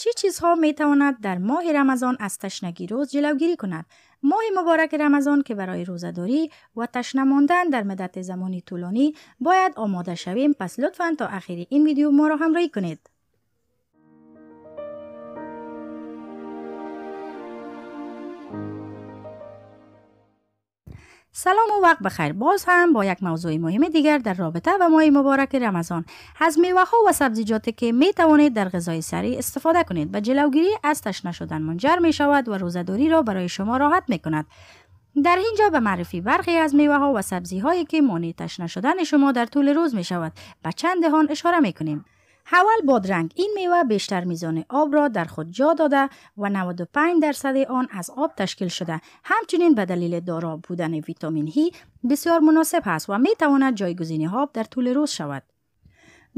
چی چیزها می تواند در ماه رمضان از تشنگی روز جلوگیری کند؟ ماه مبارک رمضان که برای روزهداری و تشنه ماندن در مدت زمانی طولانی باید آماده شویم. پس لطفا تا اخیر این ویدیو ما را همراهی کنید. سلام و وقت بخیر. باز هم با یک موضوع مهم دیگر در رابطه و ماه مبارک رمضان. از میوه ها و سبزیجاتی که می توانید در غذای سری استفاده کنید و جلوگیری از تشنه شدن منجر می شود و روزداری را برای شما راحت می کند در اینجا به معرفی برخی از میوه ها و سبزی هایی که مانع تشنه شدن شما در طول روز می شود به چند دهان اشاره می کنیم حول بادرنگ این میوه بیشتر میزان آب را در خود جا داده و 95 درصد آن از آب تشکیل شده همچنین به دلیل دارا بودن ویتامین هی بسیار مناسب است و می تواند جایگزین آب در طول روز شود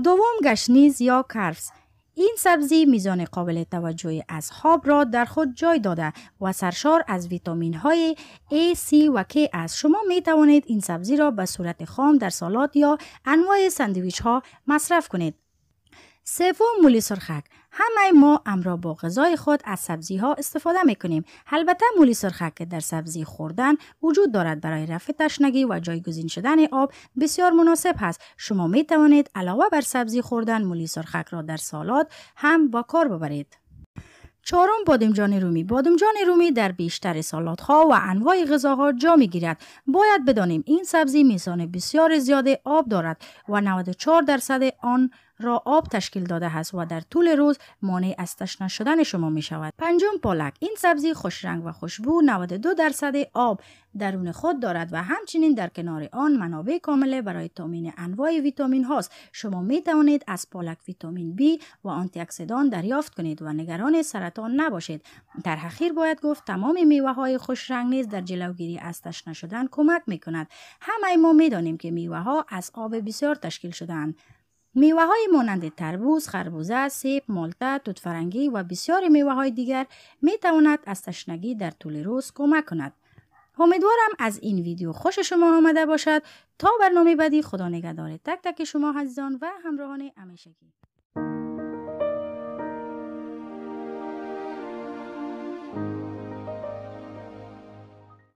دوم گشنیز یا کرفس این سبزی میزان قابل توجهی از خواب را در خود جای داده و سرشار از ویتامین های A, C و K است. شما می توانید این سبزی را به صورت خام در سالات یا انواع ساندویچ ها مصرف کنید. سوم مولی سرخک. همه ما امرا با غذای خود از سبزی ها استفاده می کنیم البته مولی سرخک که در سبزی خوردن وجود دارد برای رفع تشنگی و جایگزین شدن آب بسیار مناسب است. شما می توانید علاوه بر سبزی خوردن مولی سرخک را در سالاد هم با کار ببرید. چهارم بادمجان رومی. بادمجان رومی در بیشتر ها و انواع غذاها جا می گیرد باید بدانیم این سبزی میزان بسیار زیاد آب دارد و 94 درصد آن را آب تشکیل داده است و در طول روز مانع از تشنه شدن شما می شود. پنجم پالک این سبزی خوش رنگ و خوشبو 92 درصد آب درون خود دارد و همچنین در کنار آن منابع کامله برای تامین انواع ویتامین هاست. شما می توانید از پالک ویتامین B و آنتی اکسیدان دریافت کنید و نگران سرطان نباشید. در اخیر باید گفت تمام میوه های خوش رنگ نیز در جلوگیری از تشنه شدن کمک می کند. همه ما می دانیم که میوه ها از آب بسیار تشکیل شدهاند. میوه های مانند تربوز، خربوزه، سیب، مالته، توت فرنگی و بسیار میوه های دیگر می تواند از تشنگی در طول روز کمک کند. امیدوارم از این ویدیو خوش شما آمده باشد. تا برنامه بعدی خدا نگهدار. تک تک شما عزیزان و همراهان همیشگی